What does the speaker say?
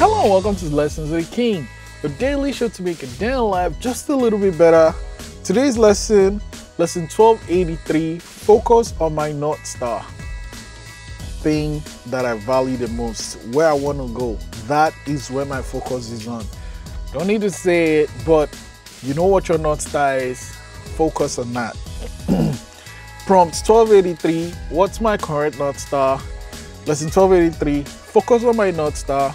Hello and welcome to Lessons with the King, the daily show to make your daily life just a little bit better. Today's lesson, lesson 1283, focus on my North Star. Thing that I value the most, where I want to go. That is where my focus is on. Don't need to say it, but you know what your North Star is. Focus on that. Prompt 1283, what's my current North Star? Lesson 1283, focus on my North Star.